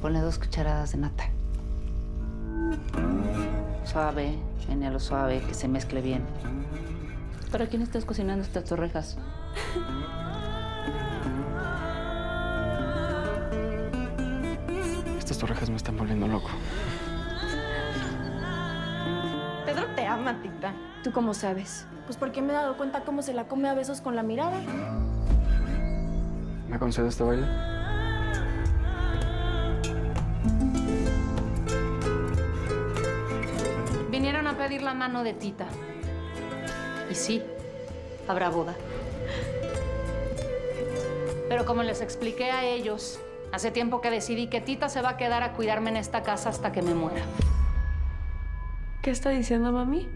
Ponle dos cucharadas de nata. Suave, lo suave, que se mezcle bien. ¿Para quién estás cocinando estas torrejas? Estas torrejas me están volviendo loco. Pedro te ama, Tita. ¿Tú cómo sabes? Pues porque me he dado cuenta cómo se la come a besos con la mirada. ¿Me concedes este baile? Pedir la mano de Tita. Y sí, habrá boda. Pero como les expliqué a ellos, hace tiempo que decidí que Tita se va a quedar a cuidarme en esta casa hasta que me muera. ¿Qué está diciendo mami?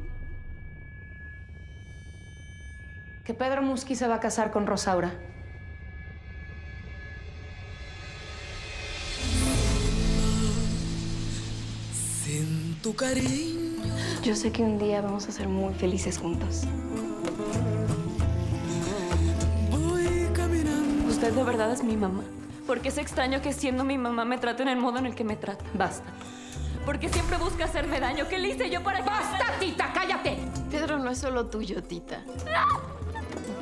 Que Pedro Musqui se va a casar con Rosaura. Tu cariño. Yo sé que un día vamos a ser muy felices juntos. Voy caminando. Usted de verdad es mi mamá. Porque es extraño que siendo mi mamá me trate en el modo en el que me trata. Basta. Porque siempre busca hacerme daño. ¿Qué le hice yo para que... ¡Basta, Tita! ¡Cállate! Pedro no es solo tuyo, Tita.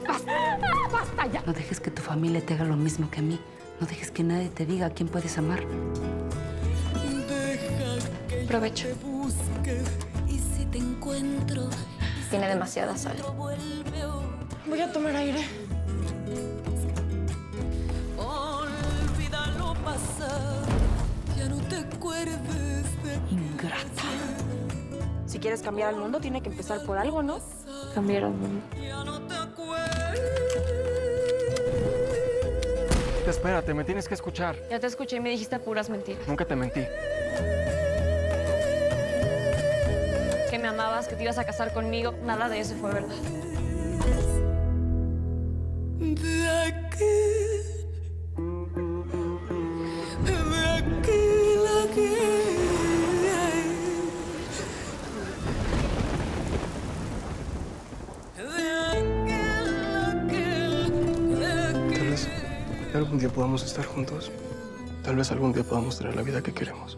¡Basta! ¡Basta ya! No dejes que tu familia te haga lo mismo que a mí. No dejes que nadie te diga a quién puedes amar. Deja que Provecho. Tiene demasiada sal. Voy a tomar aire. Ingrata. Si quieres cambiar al mundo, tiene que empezar por algo, ¿no? Cambiar al mundo. Ya no te acuerdes. Espérate, me tienes que escuchar. Ya te escuché y me dijiste puras mentiras. Nunca te mentí. Amabas, que te ibas a casar conmigo. Nada de eso fue verdad. De aquí. De aquí, de aquí. Tal vez algún día podamos estar juntos. Tal vez algún día podamos tener la vida que queremos.